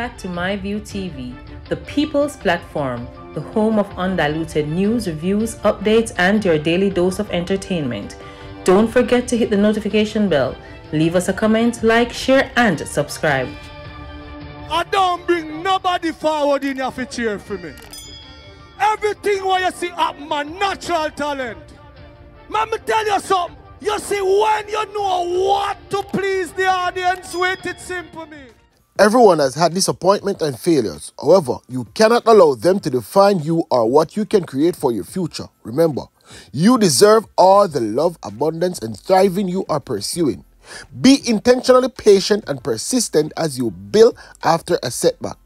back to MyView TV, the people's platform, the home of undiluted news, reviews, updates, and your daily dose of entertainment. Don't forget to hit the notification bell, leave us a comment, like, share, and subscribe. I don't bring nobody forward in your cheer for me. Everything what you see up my natural talent. Let me tell you something. You see, when you know what to please the audience with, it's simple me. Everyone has had disappointment and failures. However, you cannot allow them to define you or what you can create for your future. Remember, you deserve all the love, abundance, and thriving you are pursuing. Be intentionally patient and persistent as you build after a setback.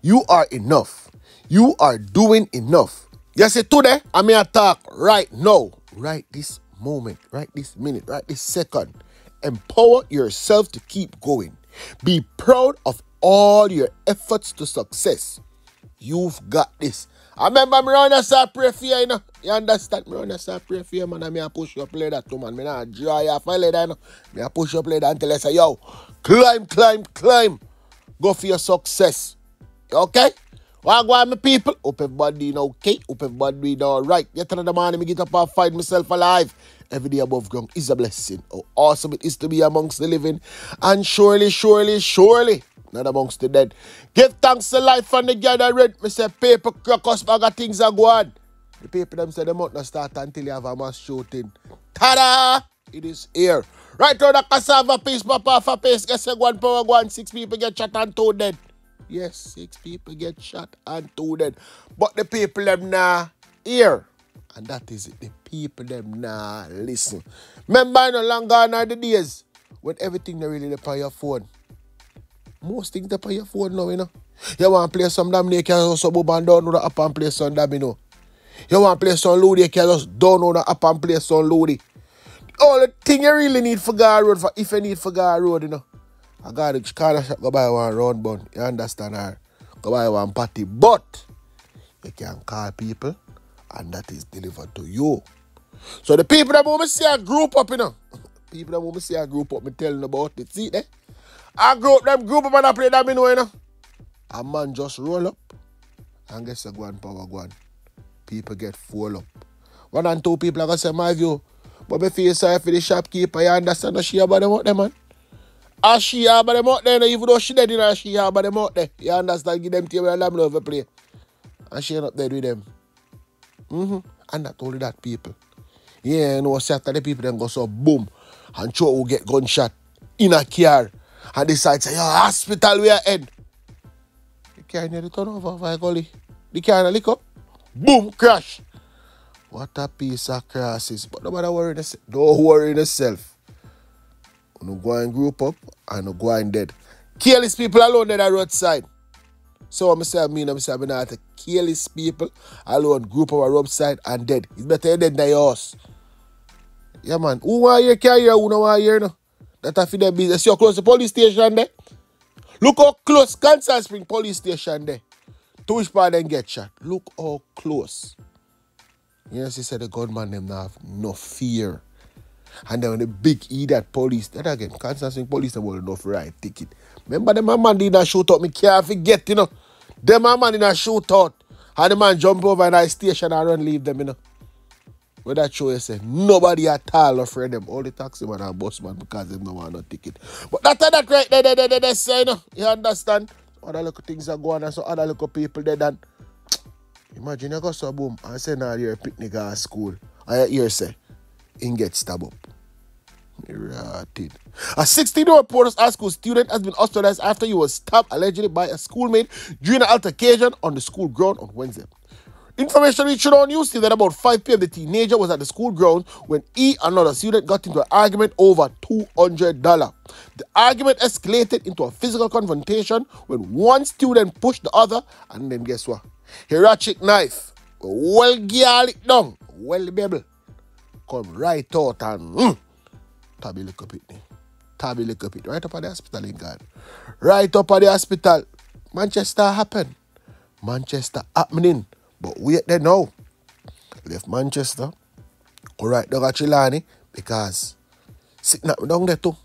You are enough. You are doing enough. Yes, today I may attack right now, right this moment, right this minute, right this second. Empower yourself to keep going. Be proud of all your efforts to success. You've got this. I remember me run a start pray for you, you know. You understand? Me run a I pray for you, man. And me a push up that too, man. Me not dry off my leather, you know. Me a push up that until I say, yo, climb, climb, climb. Go for your success. Okay? What go on, my people? Hope everybody doing okay. Hope everybody doing right. Yet another morning, me get up and find myself alive. Every day above ground is a blessing. How awesome it is to be amongst the living. And surely, surely, surely, not amongst the dead. Give thanks to life and the gathering. Me say paper crackers, bag of things are going. The paper them say they might not start until you have a mass shooting. Ta-da! It is here. Right now, the cassava piece, papa for pace. Guess one power one. Six people get shot and two dead. Yes, six people get shot and two dead. But the people them now here. And that is it. The people them now listen. Remember no longer are the days when everything they really depend on your phone. Most things they on your phone now, you know. You want to play some damn you can also move and download the app and play some damn, you know. You want to play some loody, you can just download the app and play some loody. All the thing you really need for God Road, for if you need for God Road, you know. I got a car shop, go buy one round bun. You understand her? Go buy one patty. But you can call people and that is delivered to you. So the people that want me see a group up, you know. People that want me see a group up, me telling about it. See there? I grew up them group up and I play that, you know, you know. A man just roll up and guess a one power one. People get full up. One and two people are gonna say my view. But me feel sorry for the shopkeeper, you understand that she about them out there, man. And she have them out there, even though she dead, you know, she have them out there. You understand? Give them table and lamb over play. And she not dead with them. Mm-hmm. And not only that, people. Yeah, you know, after the people then go so boom. And Joe will get gunshot in a car. And decide, say, yo, hospital we are in. The car if I call it. The car lick up. Boom, crash. What a piece of crosses. But nobody worry. Don't worry yourself no go and group up and no go and dead. Careless people alone at the roadside. So I'm say I mean I'm say I'm not careless people alone group up a roadside and dead. It's better dead than your house. Yeah man. Who want your carry who no want here no? That a for their business. You close the police station there. Look how close Constant Spring police station there. To which part then get shot. Look how close. Yes, he said the gunman them have no fear. And then the big idiot police, that again, Kansas City police have enough right ticket. Remember the man did a shootout, me can't forget, you know. Them man in a shootout. And the man jump over in a station and run leave them, you know. Where that show you say nobody at all afraid them. All the taxi man and bus man because they don't want no ticket. But that's that right there, there, there, there, say, you. You understand? Other little things are going on, so other little people there done. Imagine you go so boom and say now you're a picnic at school. I hear say, in get stabbed up. Rotted. A 16 year old Porus high school student has been hospitalized after he was stabbed allegedly by a schoolmate during an altercation on the school ground on Wednesday. Information reached on news that about 5 p.m. the teenager was at the school ground when he and another student got into an argument over $200. The argument escalated into a physical confrontation when one student pushed the other and then guess what? He ratchet knife. Well, it down. Well, baby. Come right out and mm, Tabby look up it. Tabby look up it. Right up at the hospital in God. Right up at the hospital. Manchester happen. Manchester happening. But wait there now. Left Manchester. Go right down at Trelawny because sitting up down there too.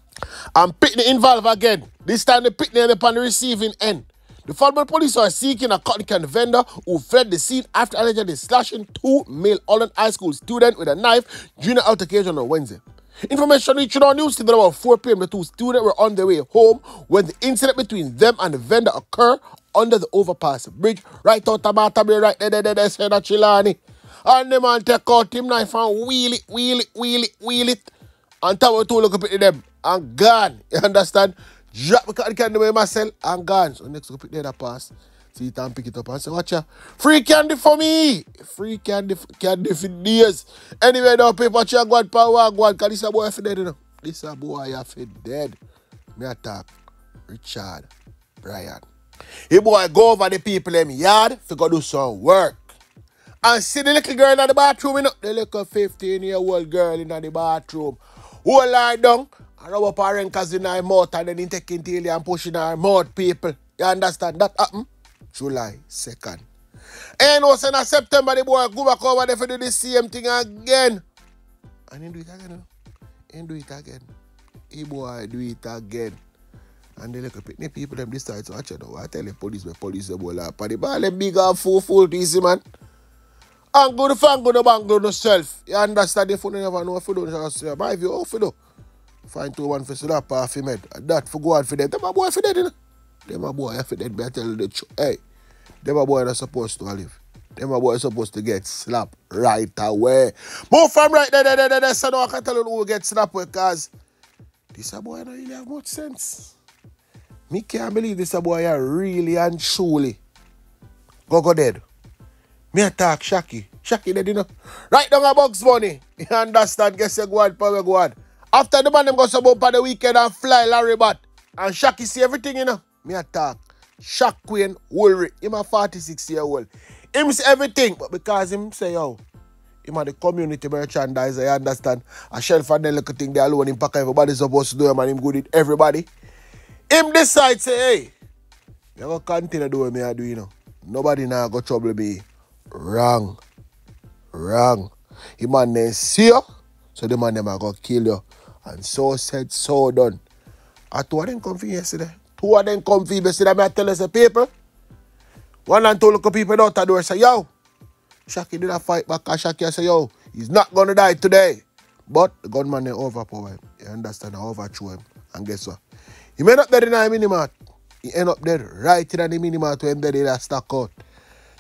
And Pitney involved again. This time the Pitney on the receiving end. The Falmouth police are seeking a cotton candy vendor who fled the scene after allegedly slashing two male Holland High School students with a knife during an altercation on Wednesday. Information reaching our news that about 4 p.m. the two students were on their way home when the incident between them and the vendor occurred under the overpass bridge right out of Martha Brae right there, there, there, there, said Trelawny. And the man take out him knife and wheel it, wheel it, wheel it, wheel it. And Tower 2 look up at them and gone. You understand? Drop the car candy by myself and gone. So next go pick the other pass. See it and pick it up and say, watch ya. Free candy for me. Free candy, candy for days. Anyway, now paper check God power God. Cause this a boy for dead, you know. This a boy for dead. Me attack. Richard Brian. He boy go over the people in yard to go do some work. And see the little girl in the bathroom, you know, the little 15 year old girl in the bathroom. Who lie down and rub up her ankles in her mouth and then he taking tail and pushing her mouth, people. You understand? That happened July 2nd. And also in September, the boy go back over there for do the same thing again. And he do it again. Oh. He do it again. He boy do it again. And they look at the people them decide to watch it now. I tell the police the police the ball up. And the ball them big and full full man. And go to fan go to bank go to self. You understand if you never know if you don't just say, you off you know. Find two one for slap off him that for go on for them. Them a boy for dead, you know. Them a boy for dead, I tell the truth. Hey, them a boy not supposed to live. Them a boy supposed to get slapped right away. Move from right there, there, there, there, there. So now I can tell you who get slapped because this a boy don't really have much sense. Me can't believe this boy really and truly go go dead. Me attack Shaki. Shaki dead, you know. Right down a box money. You understand? Guess you go on, power go on. After the man them go some up on the weekend and fly Larry Bat. And Shaki see everything, you know. Me attack. Shaq Queen Woolry. Him a 46 year old. Him see everything. But because him say, yo, him a the community merchandise, I understand. A shelf and the look thing they alone him pack everybody supposed to do him and him good with everybody. Him decide say, hey, you go continue doing me I do, you know. Nobody now go trouble me. Wrong. Wrong. Him man then see you, so the man them a go kill you. And so said, so done. I two of them come for yesterday. Two of them come for yesterday. I tell us the people. One and two look people out the door say, yo, Shaki did a fight back. And Shaki say, yo, he's not gonna die today. But the gunman they overpower him. You understand? I overthrow him. And guess what? He may not dead in a minimart. He end up dead right in the minimart when they did a stock out.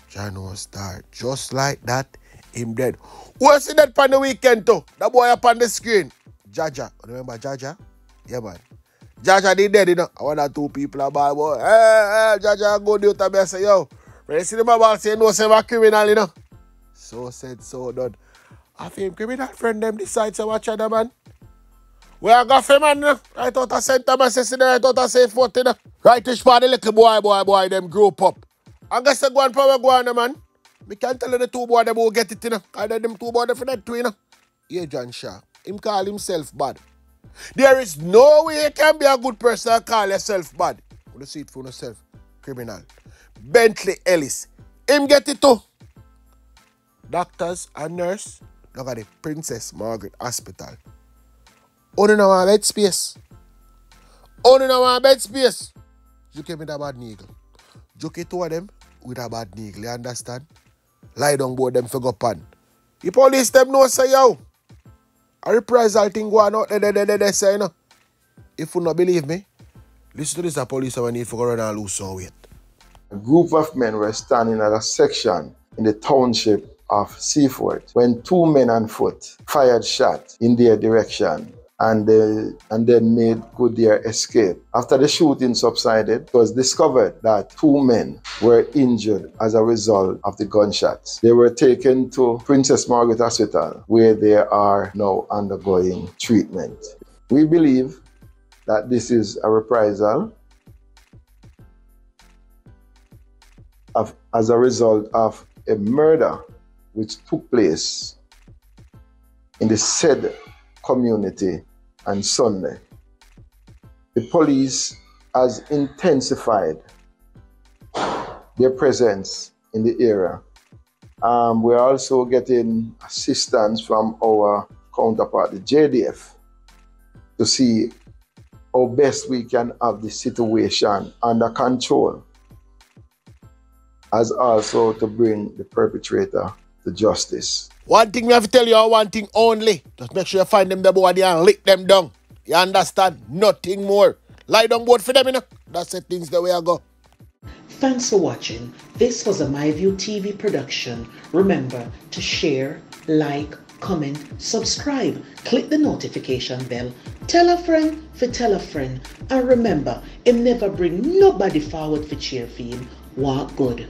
John was start. Just like that, him dead. Who see that on the weekend too? That boy up on the screen. Jaja. Remember Jaja? Yeah, man. Jaja did dead, you know. I want two people about boy. Hey, hey, Jaja go do it. I yo. When you see them about say no, say criminal, you know. So said, so done. I think criminal friend them decide to watch other man. Where I got for man, right out of St. Thomas, yesterday, right out of Seaforth, you know. Right which part the little boy, boy, boy, them grow up. I guess they go on power go on, man. We can't tell the two boy them will get it, you know. Because them two boy for that know. Yeah, John Shaw. Him call himself bad. There is no way you can be a good person and call yourself bad. You see it for yourself. Criminal. Bentley Ellis. Him get it too. Doctors and nurse. Look at the Princess Margaret Hospital. Now one bed space. Now one bed space. You came with a bad needle. Joke two of them with a bad needle. You understand? Lie down board them for go pan. The police them know say yo. A reprisal thing going out there, there, there, there, say, know. If you not believe me, listen to this, the police when need for and lose some weight. A group of men were standing at a section in the township of Seaforth when two men on foot fired shots in their direction and, they, and then made good their escape. After the shooting subsided, it was discovered that two men were injured as a result of the gunshots. They were taken to Princess Margaret Hospital where they are now undergoing treatment. We believe that this is a reprisal of, as a result of a murder which took place in the said community on Sunday. The police has intensified their presence in the area. Um, we're also getting assistance from our counterpart, the JDF, to see how best we can have the situation under control. as also to bring the perpetrator to justice. One thing we have to tell you, one thing only. Just make sure you find them the body and lick them down. You understand? Nothing more. Lie down board for them, you know. That's the things the way I go. Thanks for watching. This was a MyView TV production. Remember to share, like, comment, subscribe, click the notification bell, tell a friend for tell a friend, and remember, it never bring nobody forward for cheer for him. Walk good.